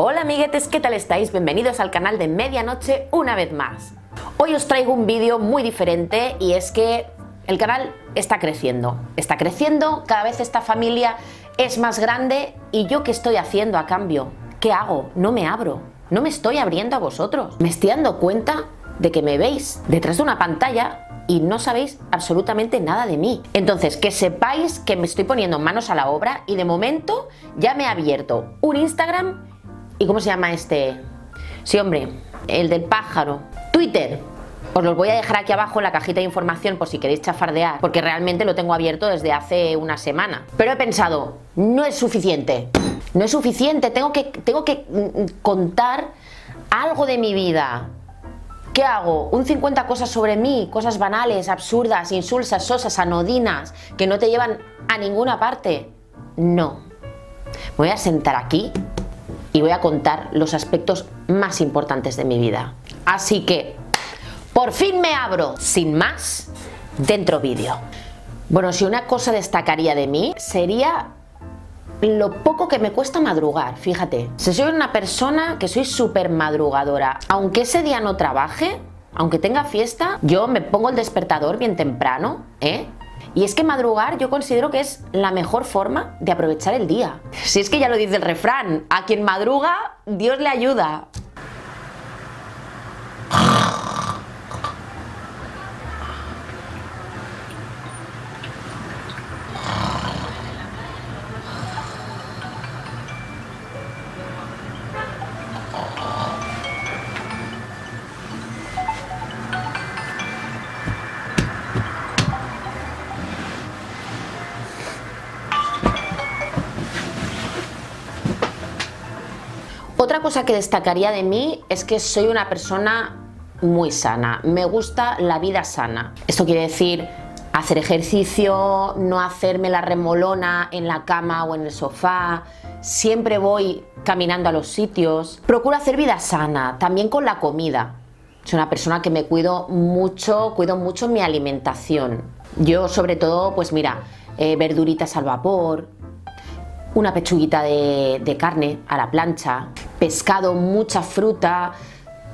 Hola amiguetes, ¿qué tal estáis? Bienvenidos al canal de Medianoche una vez más. Hoy os traigo un vídeo muy diferente y es que el canal está creciendo. Está creciendo, cada vez esta familia es más grande y yo qué estoy haciendo a cambio? ¿Qué hago? No me abro. No me estoy abriendo a vosotros. Me estoy dando cuenta de que me veis detrás de una pantalla y no sabéis absolutamente nada de mí. Entonces, que sepáis que me estoy poniendo manos a la obra y de momento ya me he abierto un Instagram ¿Y cómo se llama este? Sí, hombre, el del pájaro. Twitter. Os los voy a dejar aquí abajo en la cajita de información por si queréis chafardear, porque realmente lo tengo abierto desde hace una semana. Pero he pensado, no es suficiente. No es suficiente, tengo que, tengo que mm, mm, contar algo de mi vida. ¿Qué hago? Un 50 cosas sobre mí, cosas banales, absurdas, insulsas, sosas, anodinas, que no te llevan a ninguna parte. No. Voy a sentar aquí y voy a contar los aspectos más importantes de mi vida. Así que, por fin me abro, sin más, dentro vídeo. Bueno, si una cosa destacaría de mí sería lo poco que me cuesta madrugar, fíjate. Si soy una persona que soy súper madrugadora, aunque ese día no trabaje, aunque tenga fiesta, yo me pongo el despertador bien temprano, ¿eh? Y es que madrugar yo considero que es la mejor forma de aprovechar el día. Si es que ya lo dice el refrán, a quien madruga, Dios le ayuda. Otra cosa que destacaría de mí es que soy una persona muy sana. Me gusta la vida sana. Esto quiere decir hacer ejercicio, no hacerme la remolona en la cama o en el sofá. Siempre voy caminando a los sitios. Procuro hacer vida sana, también con la comida. Soy una persona que me cuido mucho, cuido mucho mi alimentación. Yo sobre todo, pues mira, eh, verduritas al vapor, una pechuguita de, carne a la plancha, pescado, mucha fruta,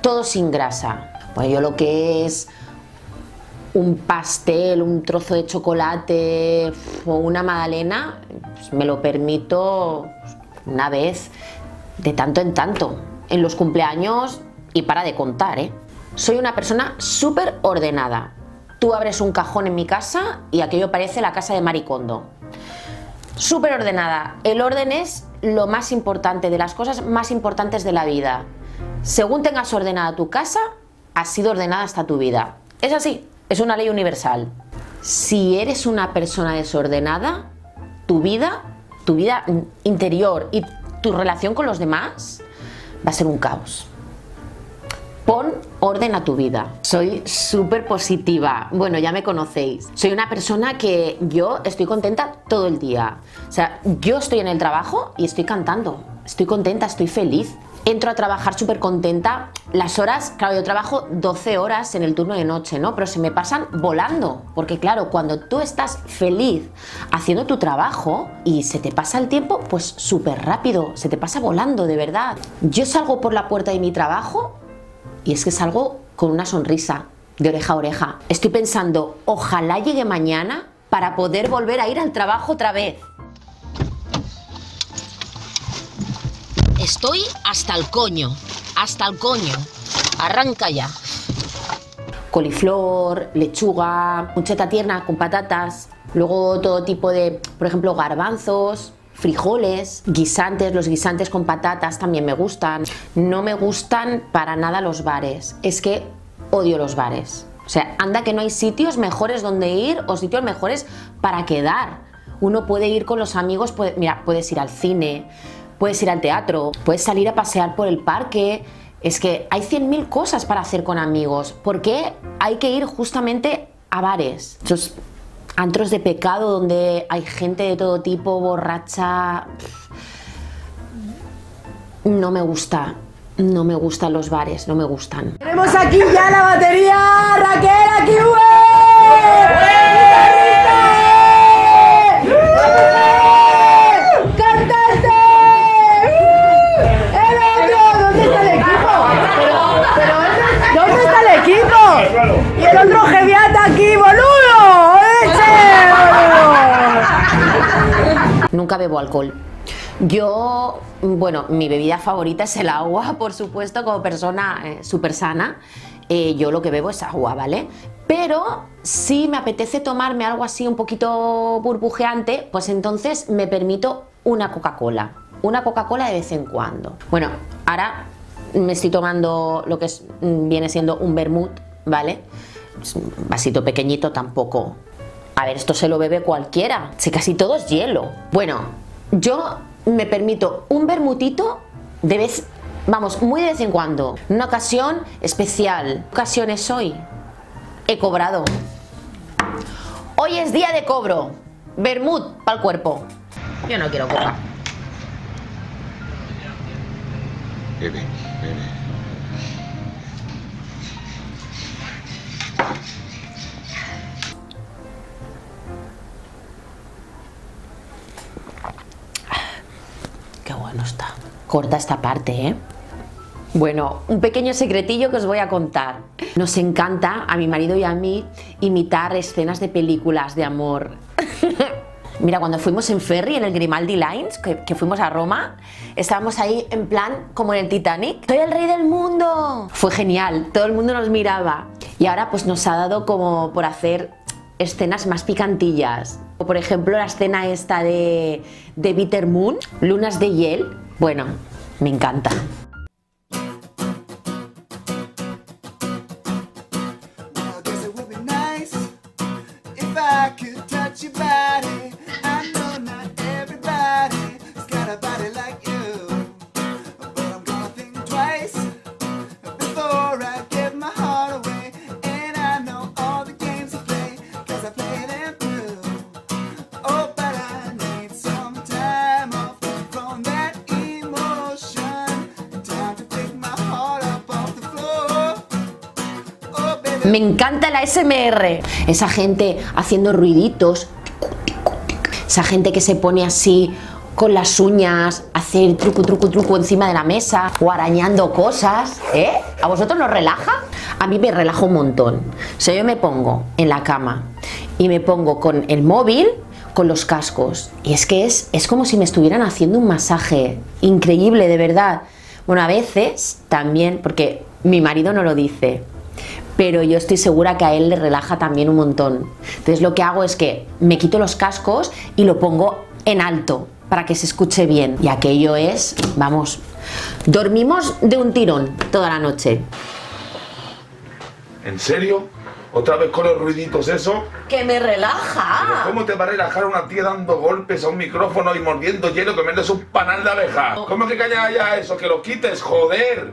todo sin grasa. Pues yo lo que es un pastel, un trozo de chocolate o una magdalena, pues me lo permito una vez de tanto en tanto, en los cumpleaños y para de contar, ¿eh? Soy una persona súper ordenada. Tú abres un cajón en mi casa y aquello parece la casa de Maricondo súper ordenada. El orden es lo más importante, de las cosas más importantes de la vida. Según tengas ordenada tu casa, ha sido ordenada hasta tu vida. Es así, es una ley universal. Si eres una persona desordenada, tu vida, tu vida interior y tu relación con los demás va a ser un caos. Pon orden a tu vida. Soy súper positiva. Bueno, ya me conocéis. Soy una persona que yo estoy contenta todo el día. O sea, yo estoy en el trabajo y estoy cantando. Estoy contenta, estoy feliz. Entro a trabajar súper contenta. Las horas, claro, yo trabajo 12 horas en el turno de noche, ¿no? Pero se me pasan volando. Porque claro, cuando tú estás feliz haciendo tu trabajo y se te pasa el tiempo, pues súper rápido. Se te pasa volando, de verdad. Yo salgo por la puerta de mi trabajo y es que salgo con una sonrisa de oreja a oreja. Estoy pensando, ojalá llegue mañana para poder volver a ir al trabajo otra vez. Estoy hasta el coño, hasta el coño. Arranca ya. Coliflor, lechuga, mucheta tierna con patatas, luego todo tipo de, por ejemplo, garbanzos, frijoles, guisantes, los guisantes con patatas también me gustan. No me gustan para nada los bares, es que odio los bares. O sea, anda que no hay sitios mejores donde ir o sitios mejores para quedar. Uno puede ir con los amigos, mira, puedes ir al cine, puedes ir al teatro, puedes salir a pasear por el parque. Es que hay 100.000 cosas para hacer con amigos. ¿Por qué hay que ir justamente a bares? Antros de pecado donde hay gente de todo tipo, borracha. No me gusta. No me gustan los bares, no me gustan. Tenemos aquí ya la batería, Raquel, aquí bebo alcohol. Yo, bueno, mi bebida favorita es el agua, por supuesto, como persona eh, súper sana. eh, yo lo que bebo es agua, ¿vale? Pero si me apetece tomarme algo así un poquito burbujeante, pues entonces me permito una Coca-Cola. Una Coca-Cola de vez en cuando. Bueno, ahora me estoy tomando lo que es- mm, viene siendo un vermut, ¿vale? Un vasito pequeñito tampoco. A ver, esto se lo bebe cualquiera. Si casi todo es hielo. Bueno, yo me permito un vermutito de vez, vamos, muy de vez en cuando. Una ocasión especial. ¿Qué ocasión es hoy? He cobrado. Hoy es día de cobro. Vermut para el cuerpo. Yo no quiero coca. Bebe, bebe. Corta esta parte, ¿eh? Bueno, un pequeño secretillo que os voy a contar. Nos encanta, a mi marido y a mí, imitar escenas de películas de amor. Mira, cuando fuimos en ferry en el Grimaldi Lines, que, que fuimos a Roma, estábamos ahí en plan como en el Titanic. ¡Soy el rey del mundo! Fue genial, todo el mundo nos miraba. Y ahora pues nos ha dado como por hacer escenas más picantillas. O por ejemplo la escena esta de, de Bitter Moon, Lunas de Hiel. Bueno, me encanta. Me encanta la SMR. Esa gente haciendo ruiditos. Esa gente que se pone así con las uñas, hacer truco, truco, truco encima de la mesa o arañando cosas. ¿Eh? ¿A vosotros nos relaja? A mí me relaja un montón. O sea, yo me pongo en la cama y me pongo con el móvil con los cascos. Y es que es, es como si me estuvieran haciendo un masaje. Increíble, de verdad. Bueno, a veces también, porque mi marido no lo dice, pero yo estoy segura que a él le relaja también un montón. Entonces lo que hago es que me quito los cascos y lo pongo en alto para que se escuche bien. Y aquello es, vamos, dormimos de un tirón toda la noche. ¿En serio? ¿Otra vez con los ruiditos eso? ¡Que me relaja! ¿Cómo te va a relajar una tía dando golpes a un micrófono y mordiendo hielo que un panal de abeja? ¿Cómo que calla ya eso? Que lo quites, joder.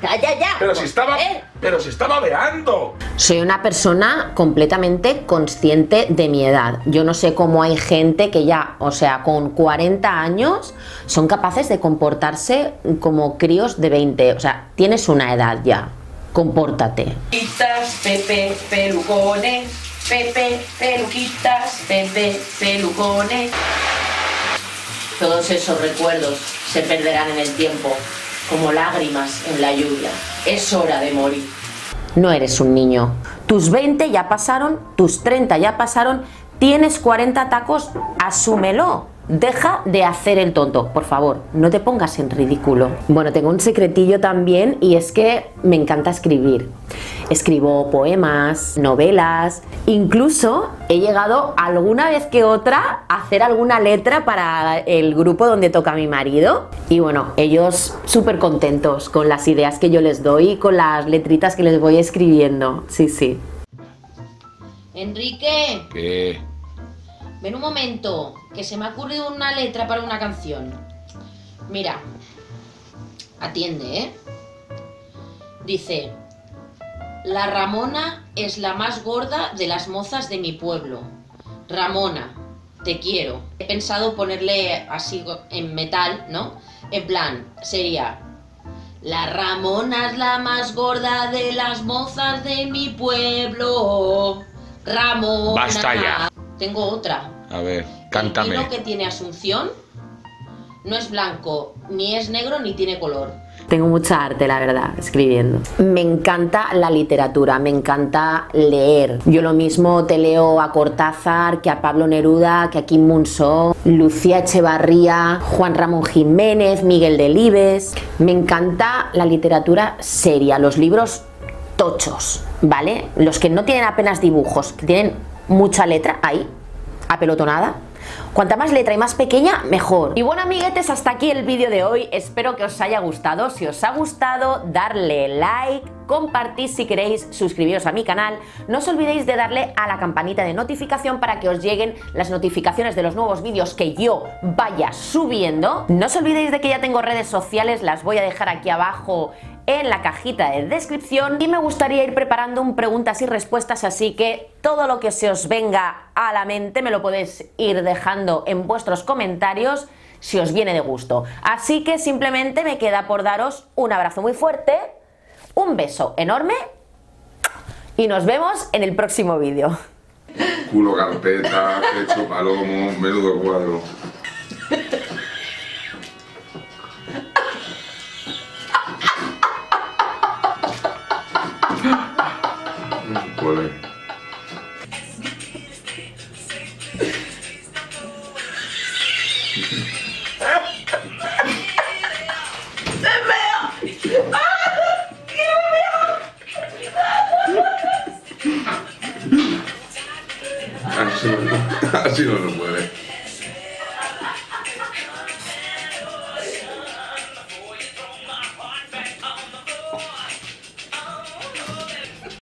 ¡Calla ya! Pero si estaba... ¿Eh? Pero si estaba veando. Soy una persona completamente consciente de mi edad. Yo no sé cómo hay gente que ya, o sea, con 40 años son capaces de comportarse como críos de 20. O sea, tienes una edad ya. Compórtate. Pepe, pelucones, Pepe, peluquitas, Pepe, pelucones. Todos esos recuerdos se perderán en el tiempo, como lágrimas en la lluvia. Es hora de morir. No eres un niño. Tus 20 ya pasaron, tus 30 ya pasaron, tienes 40 tacos, asúmelo. Deja de hacer el tonto, por favor, no te pongas en ridículo. Bueno, tengo un secretillo también y es que me encanta escribir. Escribo poemas, novelas, incluso he llegado alguna vez que otra a hacer alguna letra para el grupo donde toca mi marido. Y bueno, ellos súper contentos con las ideas que yo les doy y con las letritas que les voy escribiendo. Sí, sí. Enrique, ¿Qué? Ven un momento, que se me ha ocurrido una letra para una canción. Mira, atiende, ¿eh? Dice, la Ramona es la más gorda de las mozas de mi pueblo. Ramona, te quiero. He pensado ponerle así en metal, ¿no? En plan, sería, la Ramona es la más gorda de las mozas de mi pueblo. Ramona. Basta ya. Tengo otra. A ver, El cántame. vino que tiene Asunción no es blanco, ni es negro, ni tiene color. Tengo mucha arte, la verdad, escribiendo. Me encanta la literatura, me encanta leer. Yo lo mismo te leo a Cortázar, que a Pablo Neruda, que a Kim Munso, Lucía Echevarría, Juan Ramón Jiménez, Miguel Delibes. Me encanta la literatura seria, los libros tochos, ¿vale? Los que no tienen apenas dibujos, que tienen mucha letra ahí, apelotonada. Cuanta más letra y más pequeña, mejor. Y bueno, amiguetes, hasta aquí el vídeo de hoy. Espero que os haya gustado. Si os ha gustado, darle like, compartid si queréis, suscribiros a mi canal. No os olvidéis de darle a la campanita de notificación para que os lleguen las notificaciones de los nuevos vídeos que yo vaya subiendo. No os olvidéis de que ya tengo redes sociales, las voy a dejar aquí abajo en la cajita de descripción y me gustaría ir preparando un preguntas y respuestas así que todo lo que se os venga a la mente me lo podéis ir dejando en vuestros comentarios si os viene de gusto. Así que simplemente me queda por daros un abrazo muy fuerte, un beso enorme y nos vemos en el próximo vídeo. Culo carpeta, hecho palomo, menudo cuadro. Así no, así no se puede.